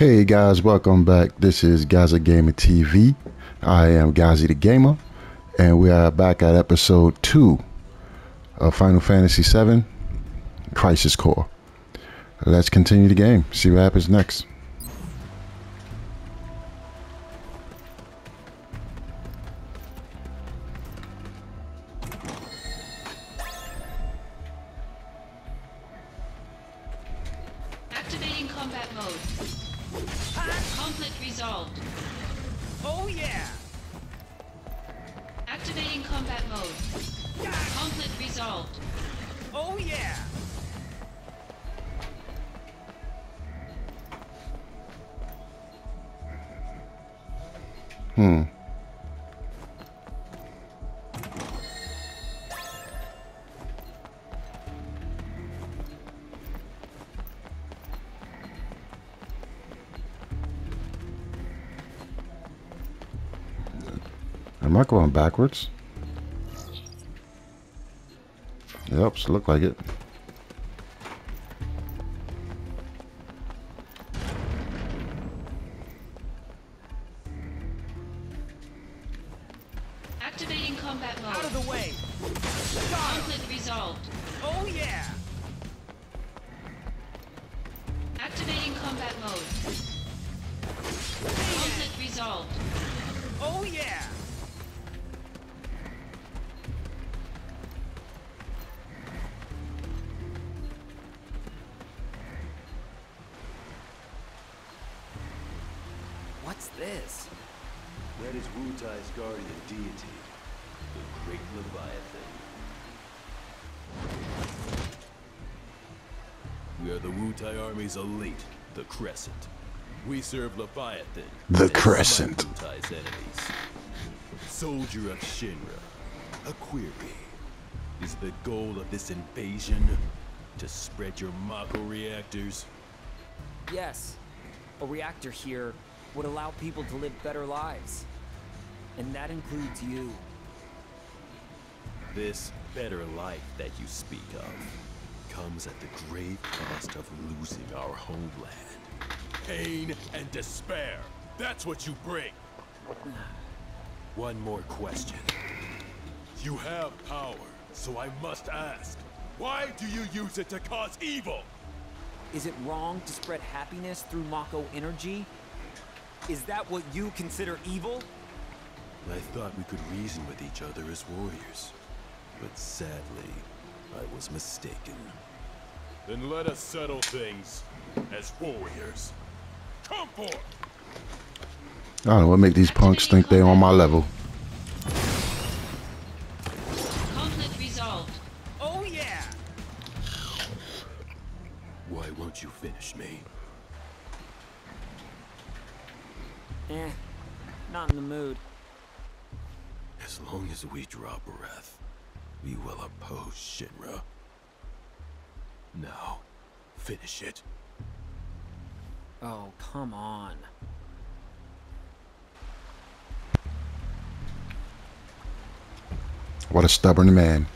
Hey guys, welcome back. This is Ghazi Gamer TV. I am Ghazi the Gamer, and we are back at episode 2 of Final Fantasy VII Crisis Core. Let's continue the game, see what happens next. Backwards? Yep, look like it. This? That is Wutai's guardian deity, the Great Leviathan. We are the Wutai Army's elite, the Crescent. We serve Leviathan. The Crescent. Wutai's enemies. Soldier of Shinra, a query. Is the goal of this invasion to spread your Mako reactors? Yes, a reactor here would allow people to live better lives. And that includes you. This better life that you speak of comes at the grave cost of losing our homeland. Pain and despair. That's what you bring. One more question. You have power, so I must ask. Why do you use it to cause evil? Is it wrong to spread happiness through Mako energy? Is that what you consider evil? I thought we could reason with each other as warriors. But sadly, I was mistaken. Then let us settle things as warriors. Come forth! I don't know what make these punks think they're on my level. Conflict resolved. Oh yeah! Why won't you finish me? Eh, not in the mood. As long as we draw breath, we will oppose Shinra. Now, finish it. Oh, come on. What a stubborn man.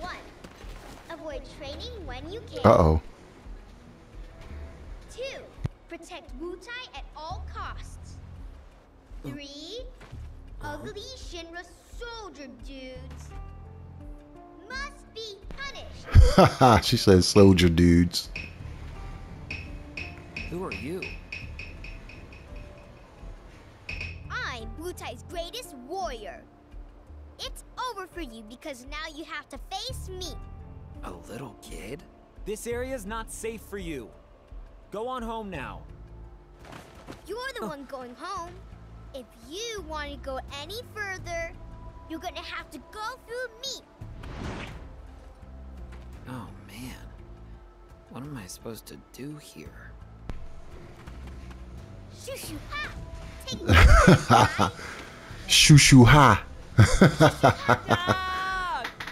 One, avoid training when you can. Uh ugly Shinra soldier dudes must be punished. Haha, she said soldier dudes. Who are you? I'm Wutai's greatest warrior. It's over for you because now you have to face me. A little kid? This area's not safe for you. Go on home now. You're the one going home. If you want to go any further, you're gonna have to go through me. Oh man. What am I supposed to do here? Shoo shoo ha! Take me Shoo shoo ha.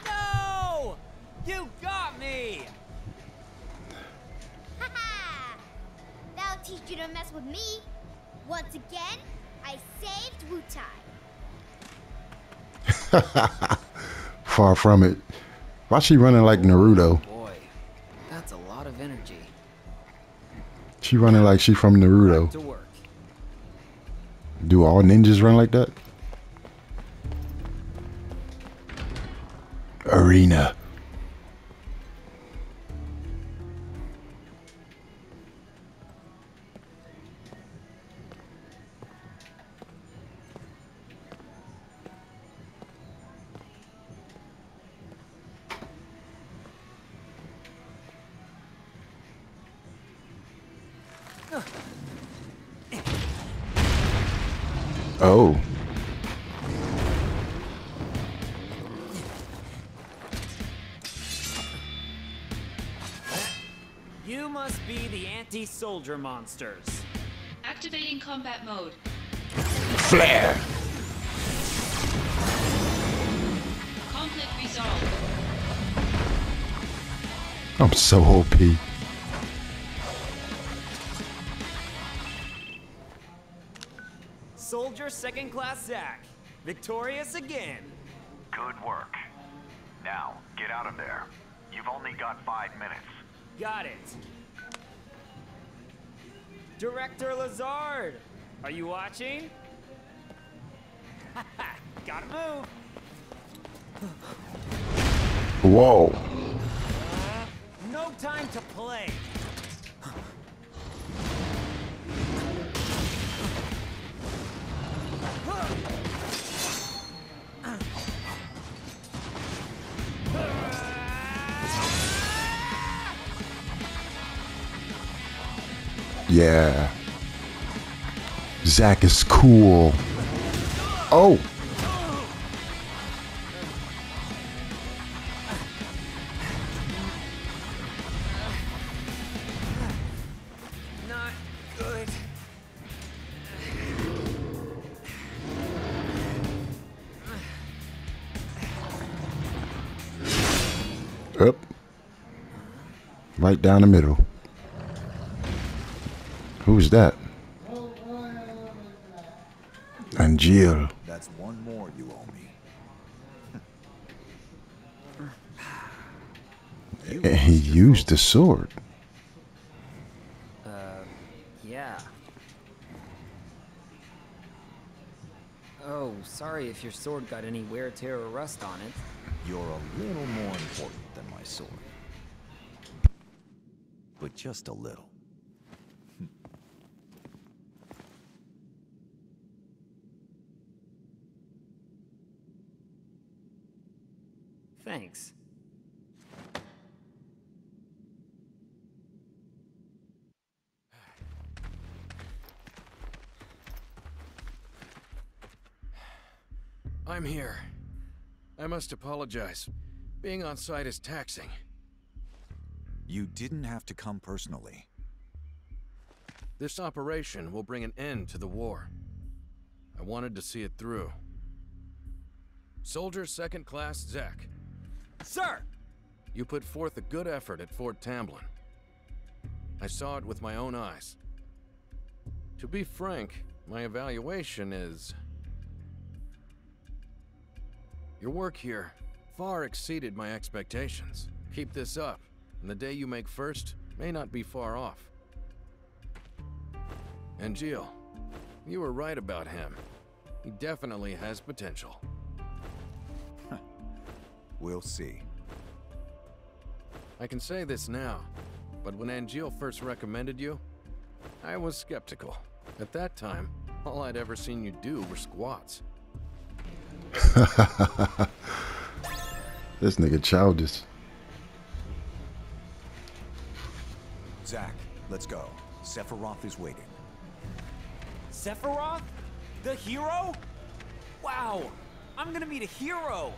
No! You got me! Ha ha! That'll teach you to mess with me. Once again, I saved Wutai. Far from it. Why she running like Naruto? Boy, that's a lot of energy. She running like she from Naruto. Do all ninjas run like that? Arena. Anti-soldier monsters. Activating combat mode. Flare. Conflict resolved. I'm so OP. Soldier second class Zack. Victorious again. Good work. Now, get out of there. You've only got five minutes. Got it. Director Lazard, are you watching? Gotta move. Whoa. No time to play. Yeah. Zack is cool. Oh. Up. Right down the middle. Who's that? Angeal. That's one more you owe me. And he used the sword. Uh, yeah. Oh, sorry if your sword got any wear, tear, or rust on it. You're a little more important than my sword. But just a little. I'm here. I must apologize. Being on site is taxing. You didn't have to come personally. This operation will bring an end to the war. I wanted to see it through. Soldier Second Class Zack, Sir! you put forth a good effort at Fort Tamblin. I saw it with my own eyes. To be frank, my evaluation is... Your work here far exceeded my expectations. Keep this up, and the day you make first may not be far off. Angeal, you were right about him. He definitely has potential. We'll see. I can say this now, but when Angeal first recommended you, I was skeptical. At that time, all I'd ever seen you do were squats. This nigga childish. Zack, let's go. Sephiroth is waiting. Sephiroth? The hero? Wow! I'm gonna meet a hero!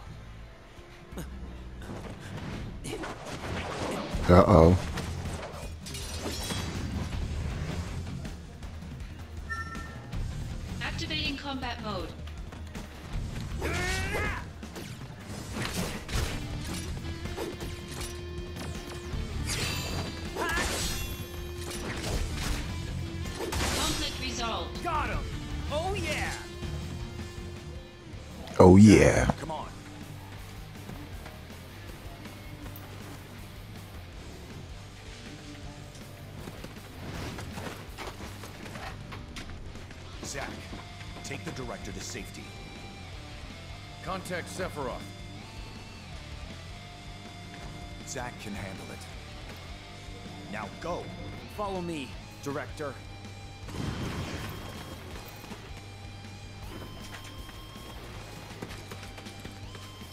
Uh oh. Activating combat mode. Conflict resolved. Got him. Oh yeah. Oh yeah. Contact Sephiroth. Zack can handle it. Now go! Follow me, Director.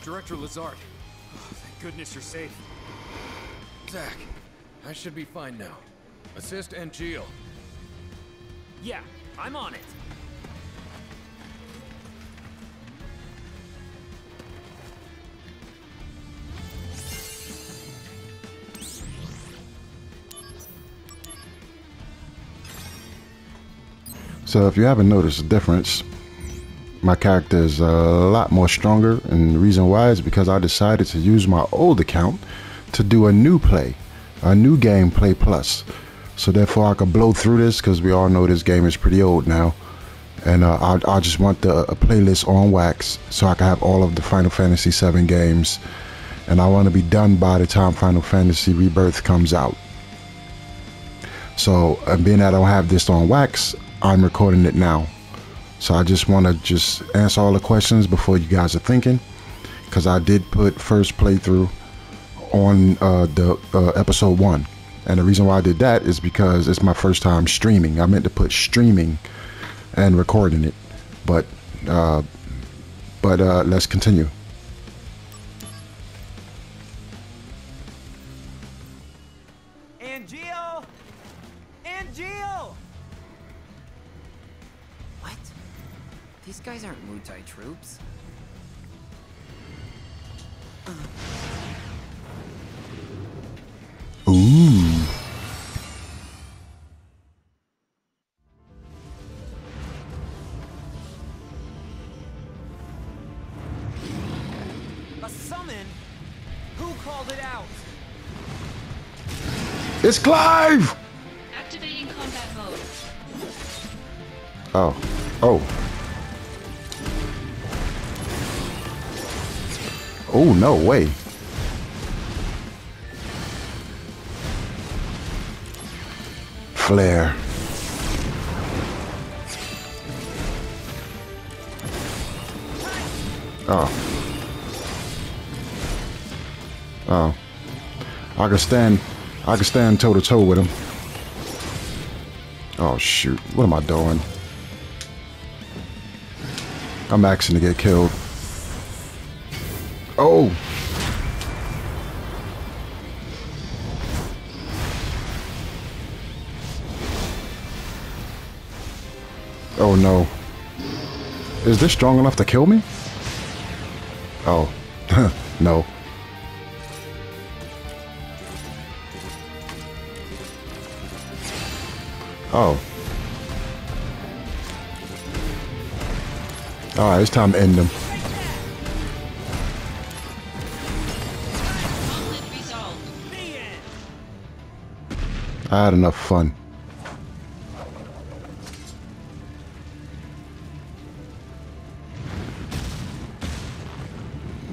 Director Lazard. Oh, thank goodness you're safe. Zack, I should be fine now. Assist Angeal. Yeah, I'm on it. So if you haven't noticed the difference, my character is a lot more stronger, and the reason why is because I decided to use my old account to do a new play, a new gameplay plus. So therefore, I could blow through this because we all know this game is pretty old now, and uh, I, I just want the playlist on wax so I can have all of the Final Fantasy VII games, and I want to be done by the time Final Fantasy Rebirth comes out. So, being that I don't have this on wax, I'm recording it now. So I just want to just answer all the questions before you guys are thinking, because I did put first playthrough on uh, the uh, episode one, and the reason why I did that is because it's my first time streaming. I meant to put streaming and recording it, but uh, but uh, let's continue. It's Clive! Activating combat mode. Oh. Oh. Oh, no way. Flare. Oh. Oh. I can stand I can stand toe to toe with him. Oh shoot. What am I doing? I'm asking to get killed. Oh! Oh no. Is this strong enough to kill me? Oh. no. Oh. Alright, it's time to end them. I had enough fun.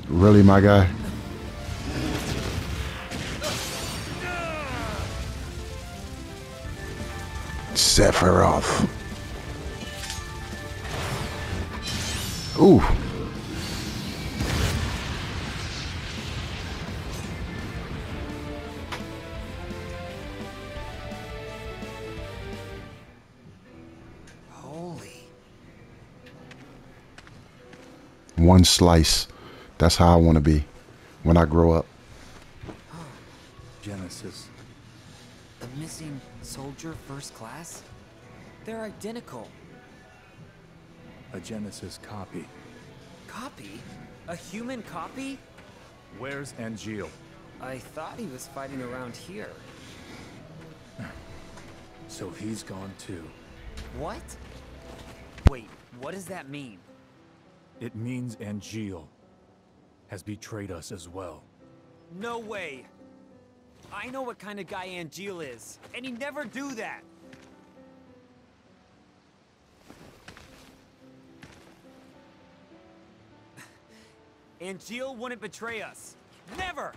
Really, my guy? Sephiroth. Ooh. Holy. One slice. That's how I want to be when I grow up. Genesis. Missing soldier first class? They're identical. A Genesis copy. Copy? A human copy? Where's Angeal? I thought he was fighting around here. So he's gone too. What? Wait, what does that mean? It means Angeal has betrayed us as well. No way! I know what kind of guy Angeal is, and he'd never do that! Angeal wouldn't betray us. Never!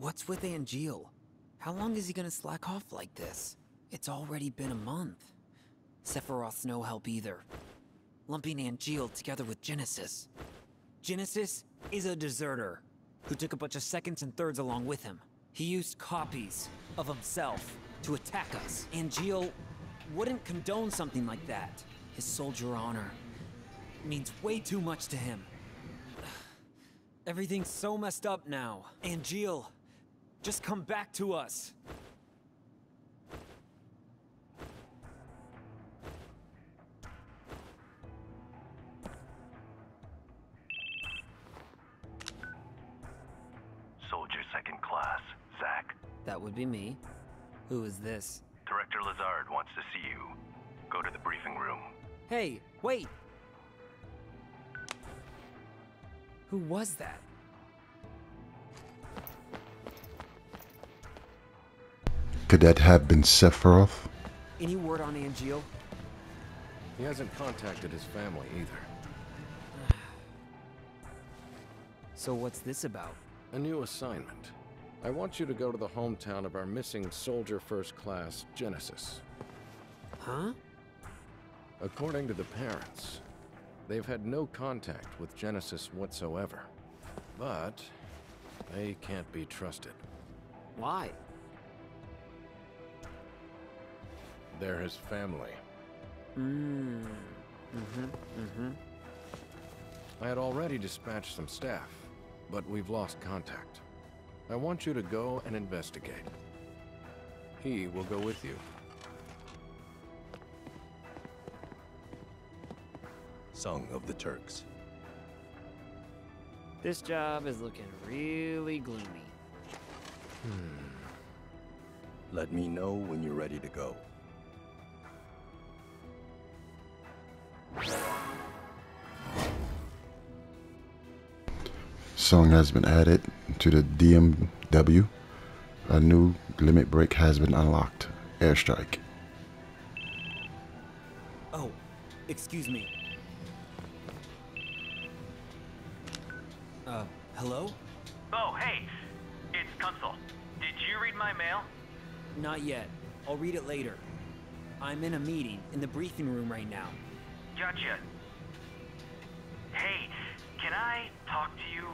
What's with Angeal? How long is he gonna slack off like this? It's already been a month. Sephiroth's no help either. Lumping Angeal together with Genesis. Genesis is a deserter who took a bunch of seconds and thirds along with him. He used copies of himself to attack us. Angeal wouldn't condone something like that. His soldier honor means way too much to him. Everything's so messed up now. Angeal, just come back to us. Soldier second class, Zack. That would be me. Who is this? Director Lazard wants to see you. Go to the briefing room. Hey, wait! Who was that? Could that have been Sephiroth? Any word on Angeal? He hasn't contacted his family either. So what's this about? A new assignment. I want you to go to the hometown of our missing soldier first class, Genesis. Huh? According to the parents, they've had no contact with Genesis whatsoever. But they can't be trusted. Why? They're his family. Mmm. Mm-hmm. Mm-hmm. I had already dispatched some staff, but we've lost contact. I want you to go and investigate. He will go with you. Tseng of the Turks. This job is looking really gloomy. Hmm. Let me know when you're ready to go. Tseng has been added to the DMW. A new limit break has been unlocked. Airstrike. Oh, excuse me. Uh, hello? Oh, hey! It's Kunsel. Did you read my mail? Not yet. I'll read it later. I'm in a meeting in the briefing room right now. Gotcha. Hey, can I talk to you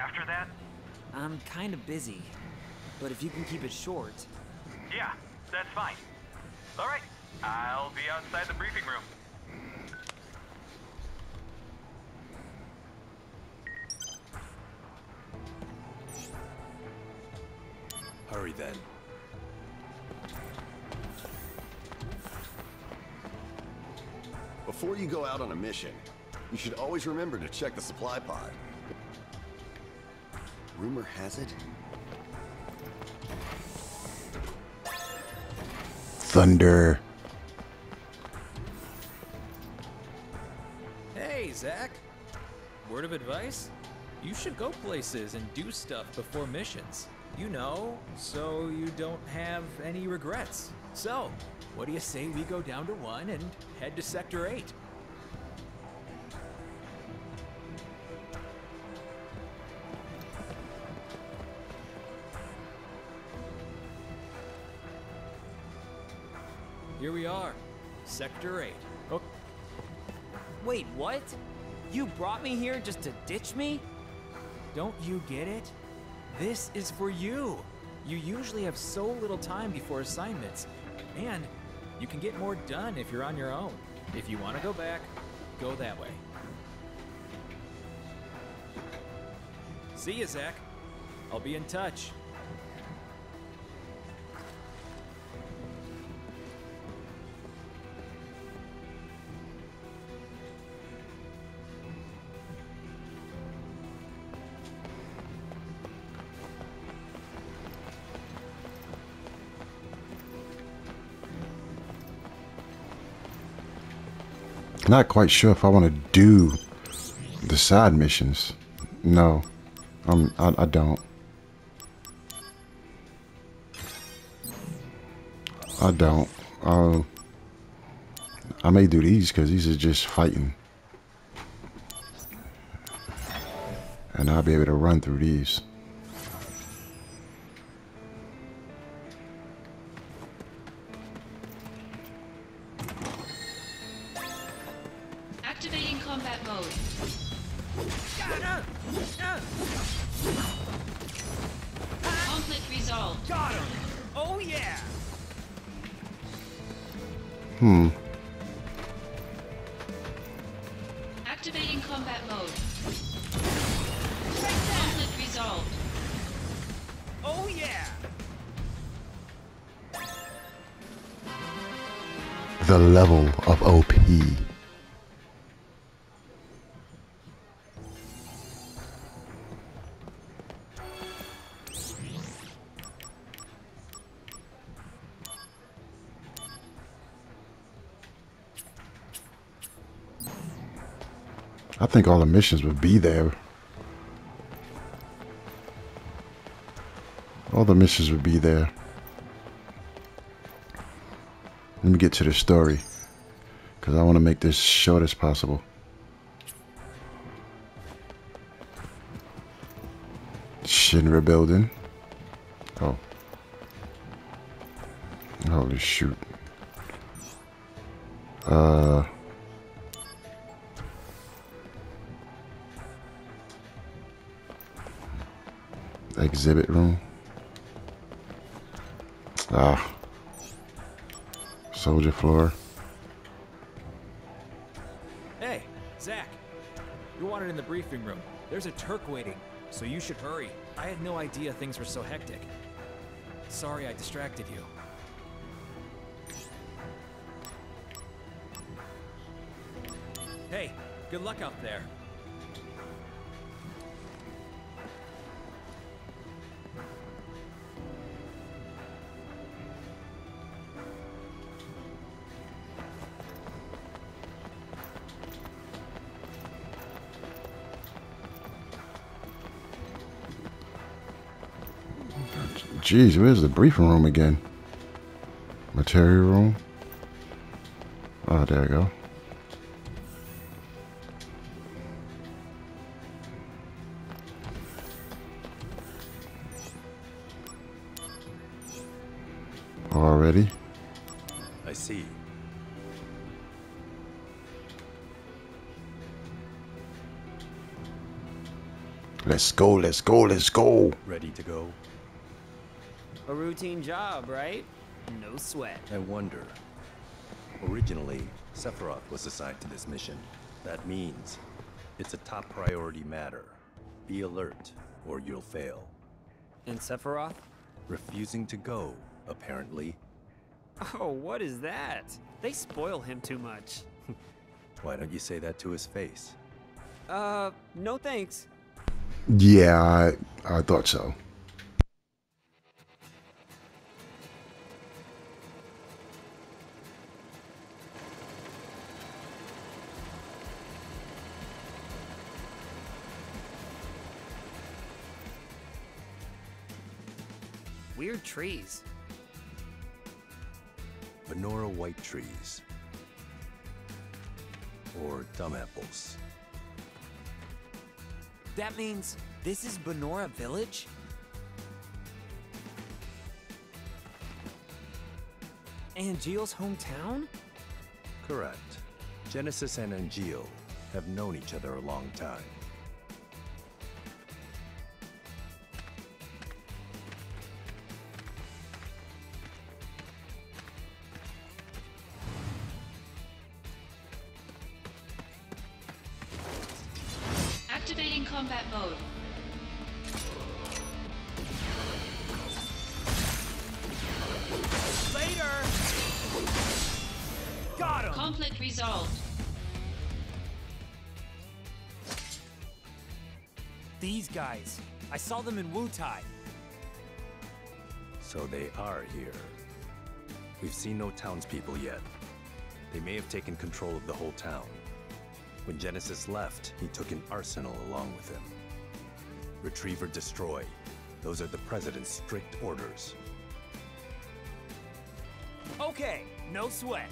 after that? I'm kind of busy, but if you can keep it short. Yeah, that's fine. All right, I'll be outside the briefing room. Hurry then. Before you go out on a mission, you should always remember to check the supply pod. Rumor has it, Thunder. Hey, Zack. Word of advice? You should go places and do stuff before missions. You know, so you don't have any regrets. So, what do you say we go down to one and head to Sector 8? Here we are, Sector 8. Oh, Wait, what? You brought me here just to ditch me? Don't you get it? This is for you. You usually have so little time before assignments, and you can get more done if you're on your own. If you want to go back, go that way. See you, Zack. I'll be in touch. Not quite sure if I want to do the side missions. No, um, I, I don't. I don't. Uh, I may do these because these are just fighting. And I'll be able to run through these. Activating combat mode. Conflict resolved. Oh yeah! The level of OP. think all the missions would be there. All the missions would be there. Let me get to the story. Because I want to make this short as possible. Shinra building. Oh. Holy shoot. Uh. Exhibit room. Ah. Soldier floor. Hey, Zack. You're wanted in the briefing room. There's a Turk waiting, so you should hurry. I had no idea things were so hectic. Sorry I distracted you. Hey, good luck out there. Jeez, where's the briefing room again? Materia room. Oh, there you go. Already? I see. Let's go, let's go, let's go. Ready to go? A routine job, right? No sweat. I wonder. Originally, Sephiroth was assigned to this mission. That means it's a top priority matter. Be alert, or you'll fail. And Sephiroth? Refusing to go, apparently. Oh, what is that? They spoil him too much. Why don't you say that to his face? Uh, no thanks. Yeah, I, I thought so. Weird trees. Banora white trees. Or dumb apples. That means this is Banora Village? Angeal's hometown? Correct. Genesis and Angeal have known each other a long time. Saw them in Wutai. So they are here. We've seen no townspeople yet. They may have taken control of the whole town. When Genesis left, he took an arsenal along with him. Retrieve or destroy. Those are the President's strict orders. Okay, no sweat.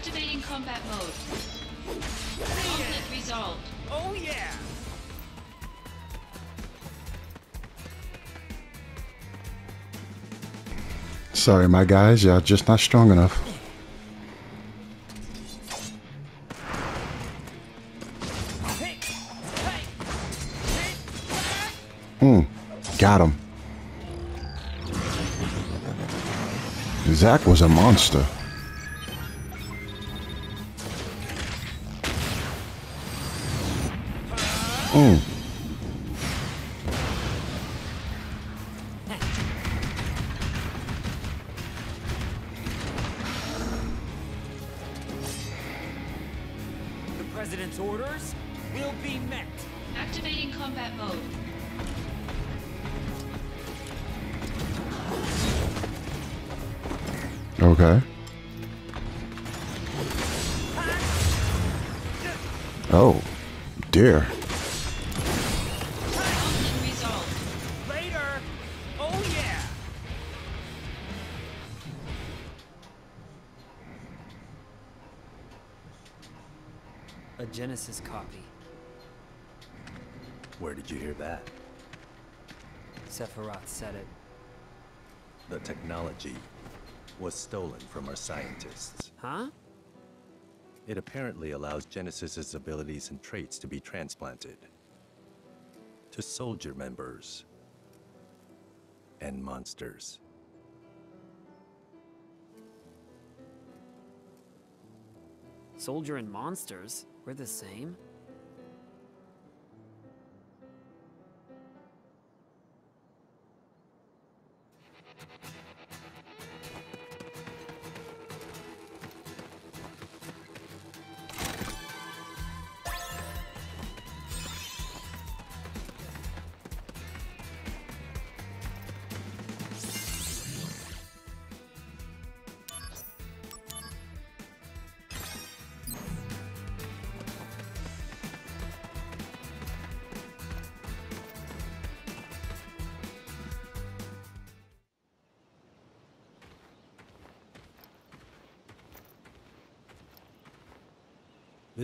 Activating combat mode. Conflict resolved. Oh yeah! Sorry, my guys, y'all just not strong enough. Hmm, got him. Zack was a monster. Hmm. Genesis copy. Where did you hear that? Sephiroth said it. The technology was stolen from our scientists. Huh? It apparently allows Genesis's abilities and traits to be transplanted to soldier members and monsters. Soldier and monsters? We're the same?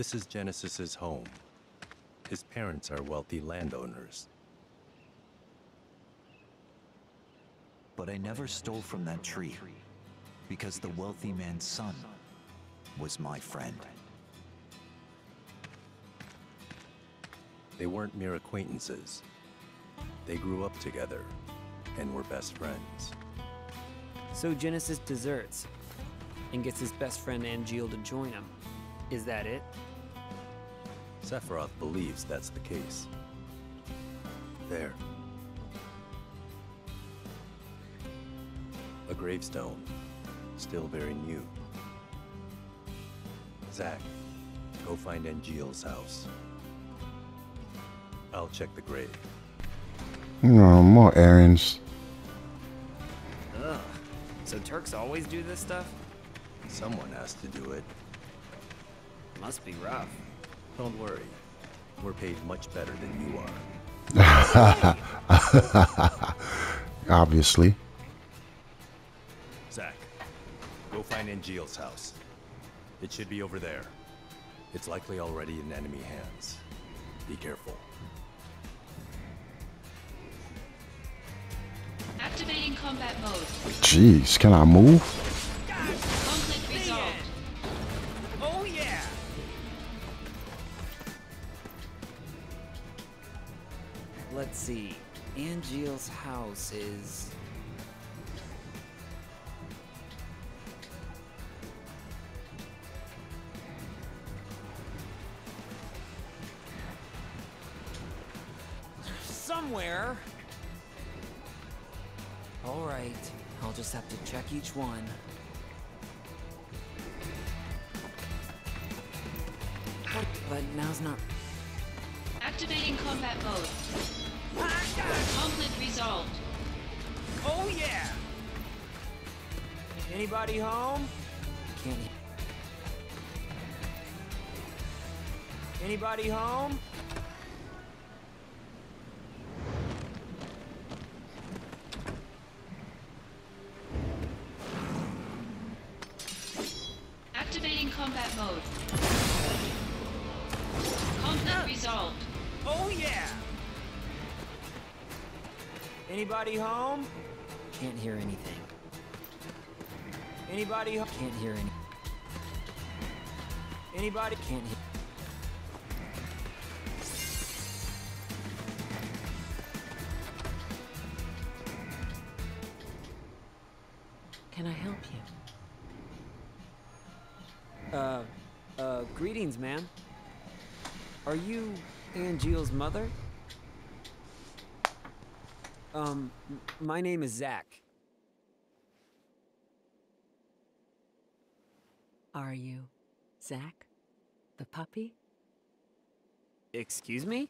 This is Genesis's home. His parents are wealthy landowners. But I never stole from that tree. Because the wealthy man's son was my friend. They weren't mere acquaintances. They grew up together and were best friends. So Genesis deserts and gets his best friend Angeal to join him. Is that it? Sephiroth believes that's the case. There. A gravestone, still very new. Zack, go find Angeal's house. I'll check the grave. No, more errands. Ugh. So Turks always do this stuff? Someone has to do it. Must be rough. Don't worry. We're paid much better than you are. Obviously. Zack, go find Angeal's house. It should be over there. It's likely already in enemy hands. Be careful. Activating combat mode. Jeez, can I move? Each one. But, but now's not. Activating combat mode. Conflict resolved. Oh yeah! Anybody home? Can't. Anybody home? Anybody home? Can't hear anything. Anybody home? Can't hear any. Anybody can't hear. Can I help you? Uh, uh, greetings, ma'am. Are you Angeal's mother? Um, my name is Zack. Are you Zack? The puppy? Excuse me?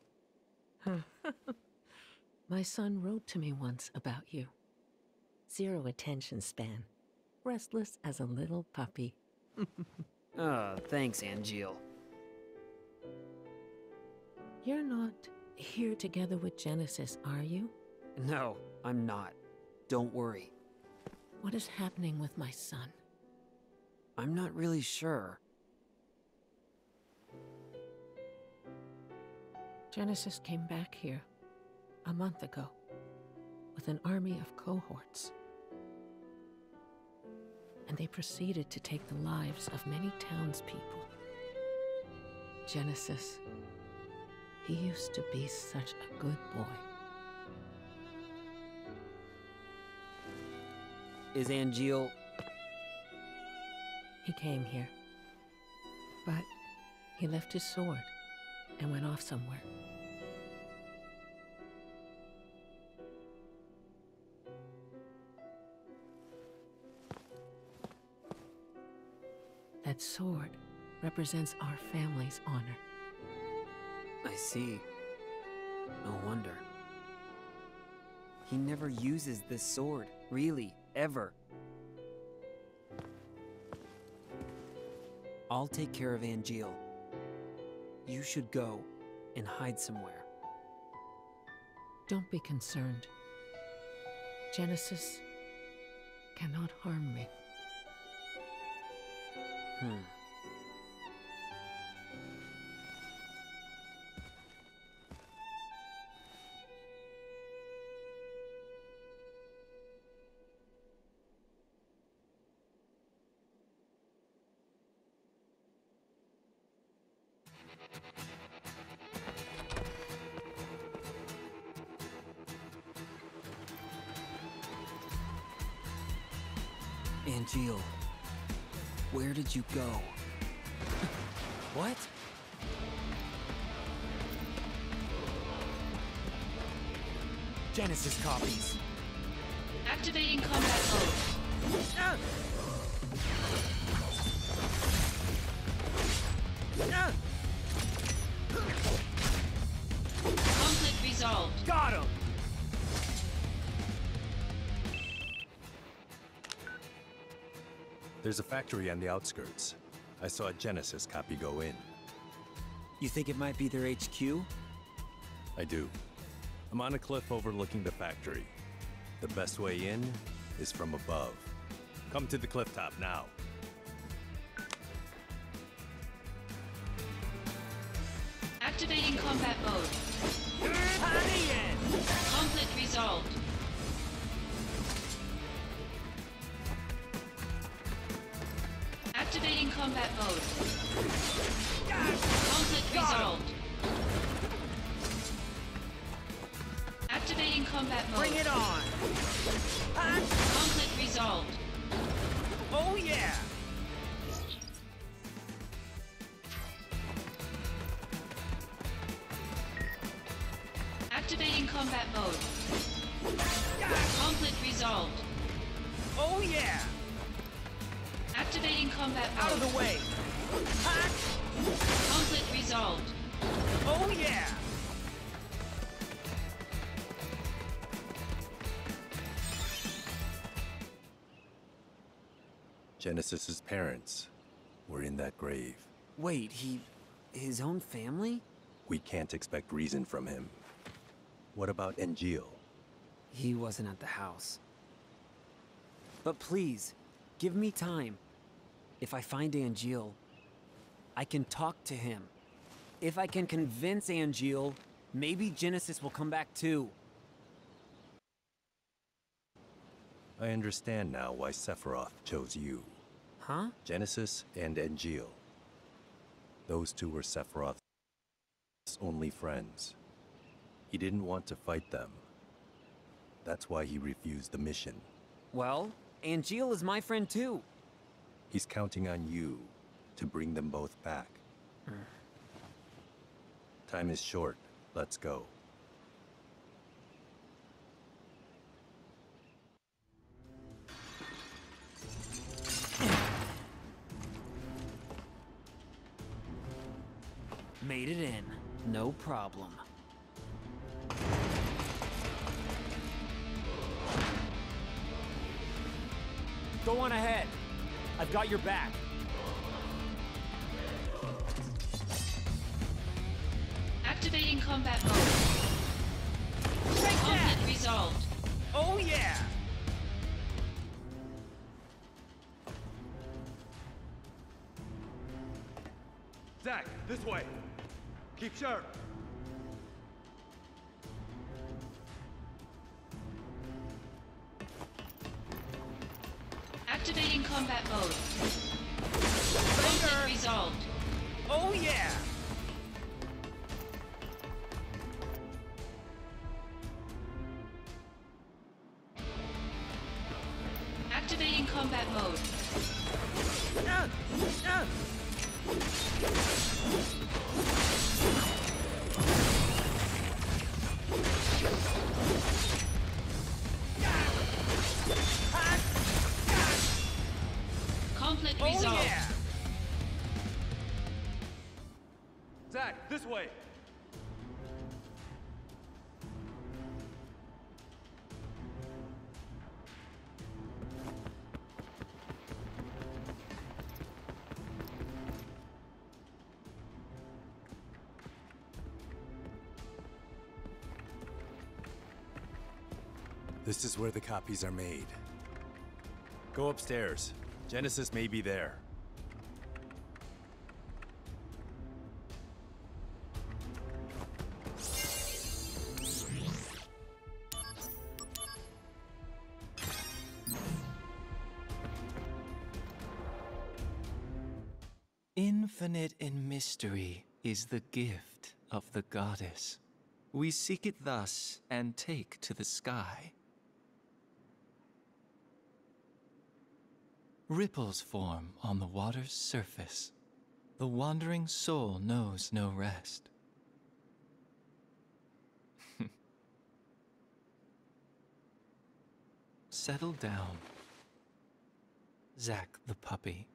My son wrote to me once about you. Zero attention span. Restless as a little puppy. Oh, thanks, Angeal. You're not here together with Genesis, are you? No, I'm not. Don't worry. What is happening with my son? I'm not really sure. Genesis came back here a month ago with an army of cohorts. And they proceeded to take the lives of many townspeople. Genesis, he used to be such a good boy. Is Angeal. He came here. But he left his sword and went off somewhere. That sword represents our family's honor. I see. No wonder. He never uses this sword, really, ever. I'll take care of Angeal. You should go and hide somewhere. Don't be concerned. Genesis cannot harm me. Hmm. Where did you go? what? Genesis copies. Activating combat mode. Conflict resolved. Got him! There's a factory on the outskirts. I saw a Genesis copy go in. You think it might be their HQ? I do. I'm on a cliff overlooking the factory. The best way in is from above. Come to the cliff top now. Activating combat mode. Conflict resolved. Combat mode. Conflict resolved. Activating combat mode. Bring it on! Conflict resolved. Oh yeah! Genesis's parents were in that grave. Wait, he. his own family? We can't expect reason from him. What about Angeal? He wasn't at the house. But please, give me time. If I find Angeal, I can talk to him. If I can convince Angeal, maybe Genesis will come back too. I understand now why Sephiroth chose you. Huh? Genesis and Angeal. Those two were Sephiroth's only friends. He didn't want to fight them. That's why he refused the mission. Well, Angeal is my friend too. He's counting on you to bring them both back. Mm. Time is short. Let's go. Made it in. No problem. Go on ahead. I've got your back. Activating combat mode. Conflict resolved. Oh yeah! Zack, this way. Keep sharp. This is where the copies are made. Go upstairs. Genesis may be there. Infinite in mystery is the gift of the goddess. We seek it thus and take to the sky. Ripples form on the water's surface. The wandering soul knows no rest. Settle down. Zack the puppy.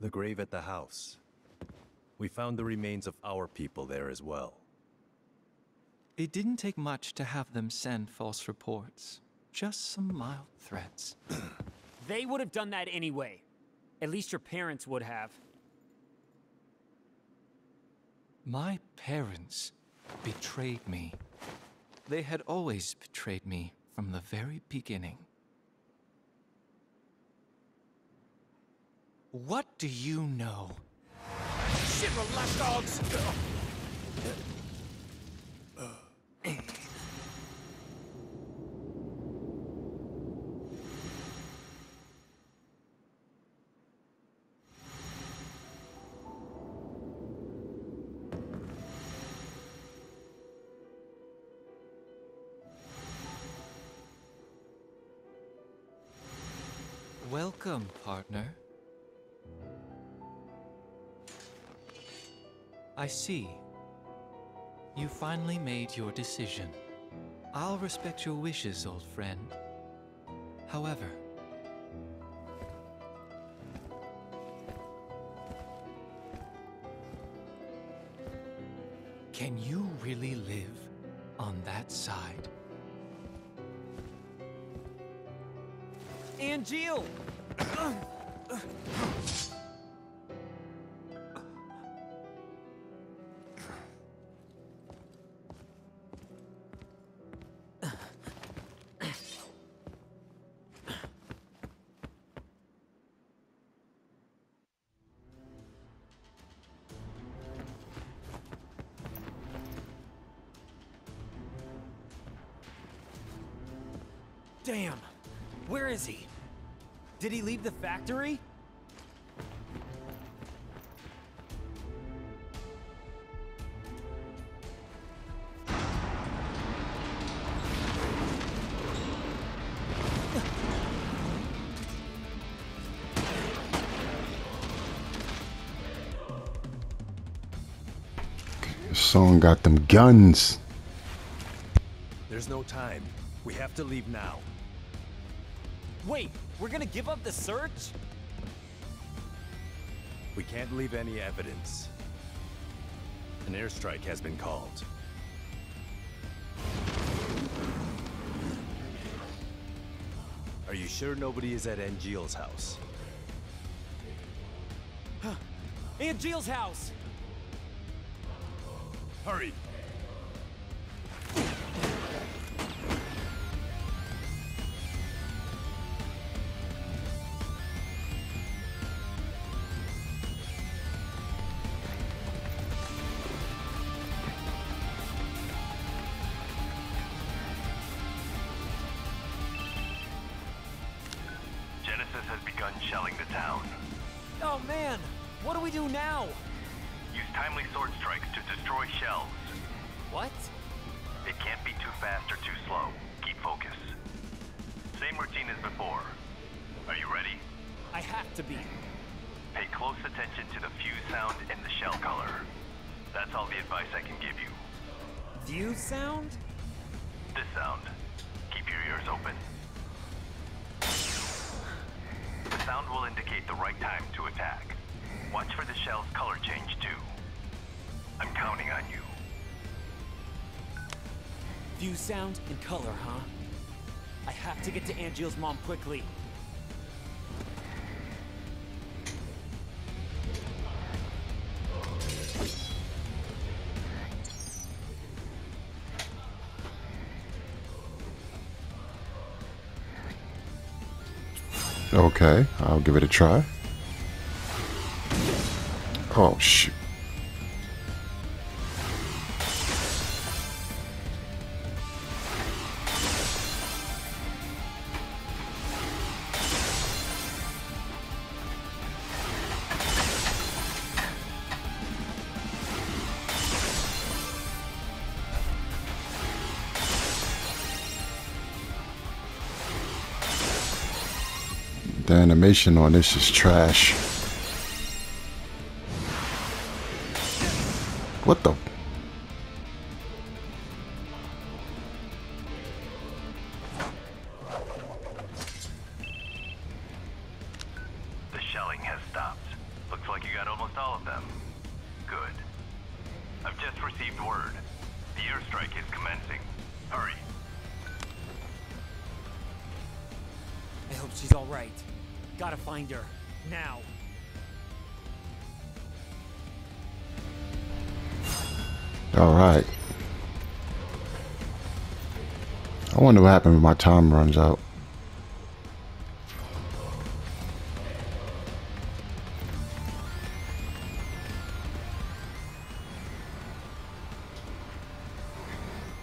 The grave at the house. We found the remains of our people there as well. It didn't take much to have them send false reports. Just some mild threats. They would have done that anyway. At least your parents would have. My parents betrayed me. They had always betrayed me from the very beginning. What do you know? Shiver lapdogs! Welcome, I see. You finally made your decision. I'll respect your wishes, old friend. However, can you really live on that side? Angeal! Did leave the factory? This song got them guns. There's no time. We have to leave now. Wait, we're gonna give up the search? We can't leave any evidence. An airstrike has been called. Are you sure nobody is at Angeal's house? Jill's house! Hurry! Sound and color, huh? I have to get to Angeal's mom quickly. Okay, I'll give it a try. Oh, shoot. Animation on this is trash. What the? I wonder what happened when my time runs out.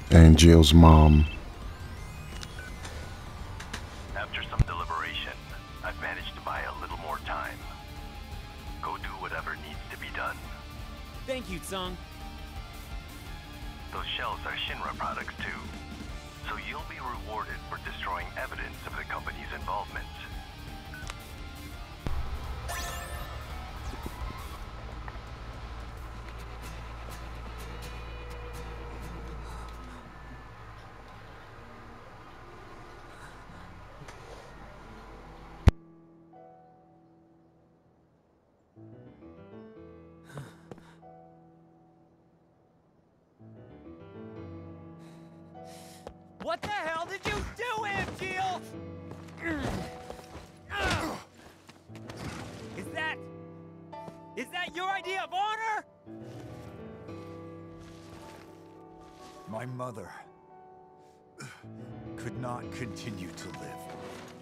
And Jill's mom. After some deliberation, I've managed to buy a little more time. Go do whatever needs to be done. Thank you, Tseng. Those shells are Shinra products too. So you'll be rewarded for destroying evidence of the company's involvement. mother could not continue to live,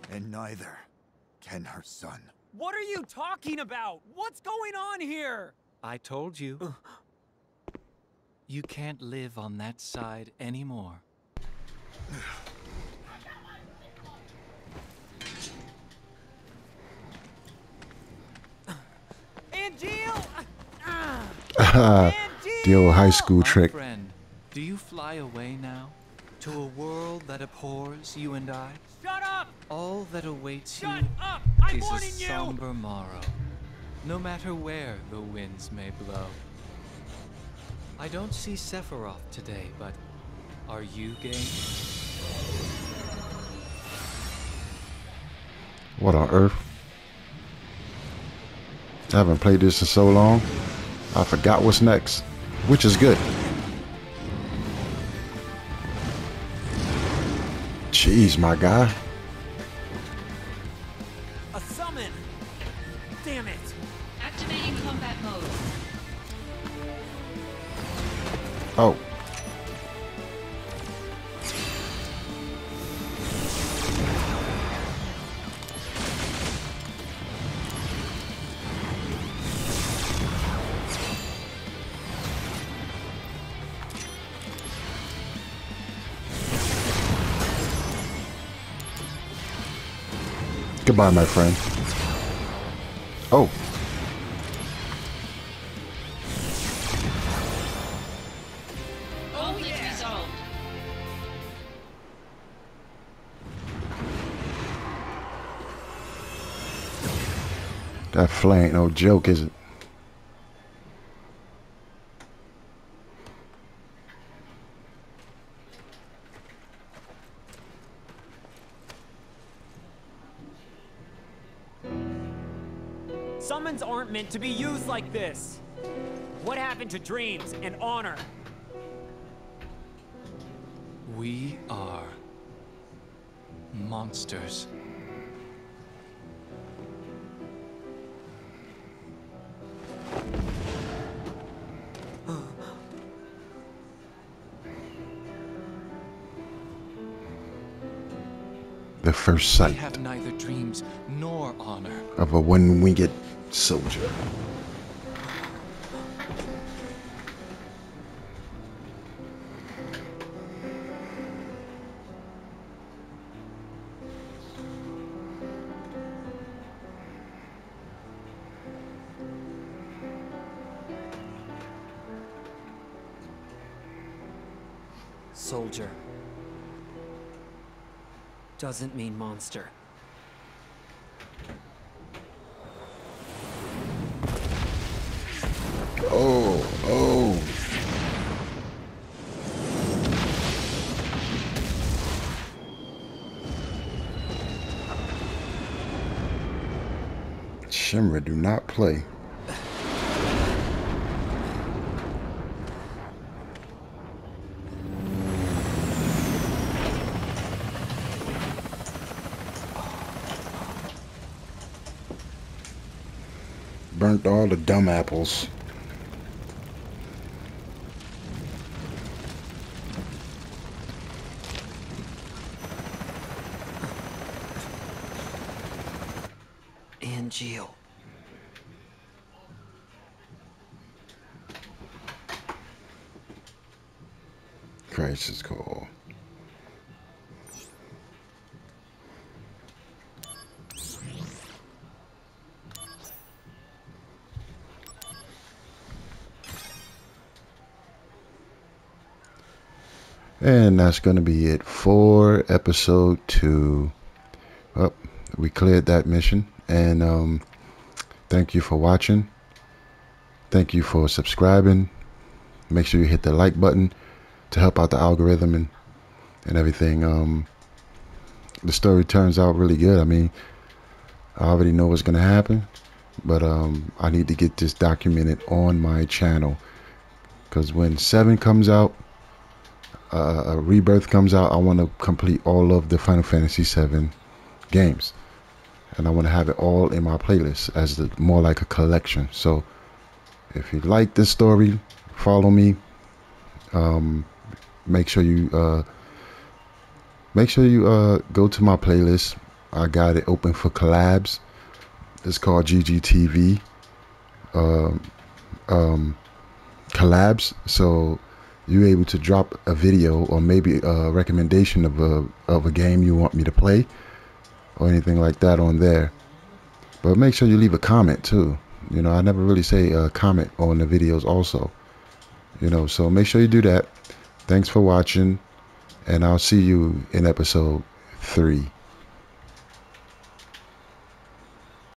and neither can her son. What are you talking about? What's going on here? I told you. you can't live on that side anymore. Deal high school trick. Friend do you fly away now? To a world that abhors you and I? Shut up! All that awaits Shut you up! I'm is a warning you! somber morrow, no matter where the winds may blow. I don't see Sephiroth today, but are you game? What on earth? I haven't played this in so long. I forgot what's next, which is good. Jeez, my guy. Goodbye, my friend. Oh. That flame ain't no joke, is it? What to dreams and honor? We are monsters. The first We sight have neither dreams nor honor. of a one-winged soldier. Soldier. Doesn't mean monster. Oh, oh. Shimmer, do not play. All the dumb apples. And that's going to be it for episode two. Well, we cleared that mission. And um, thank you for watching. Thank you for subscribing. Make sure you hit the like button to help out the algorithm and, and everything. Um, the story turns out really good. I mean, I already know what's going to happen. But um, I need to get this documented on my channel. Because when 7 comes out, uh, a rebirth comes out, I want to complete all of the Final Fantasy VII games, and I want to have it all in my playlist as the more like a collection. So, if you like this story, follow me. Um, make sure you uh, make sure you uh, go to my playlist. I got it open for collabs. It's called GGTV um, um, collabs. So you're able to drop a video or maybe a recommendation of a of a game you want me to play or anything like that on there. But make sure you leave a comment too. You know, I never really say uh, comment on the videos also. You know, so make sure you do that. Thanks for watching, and I'll see you in episode three.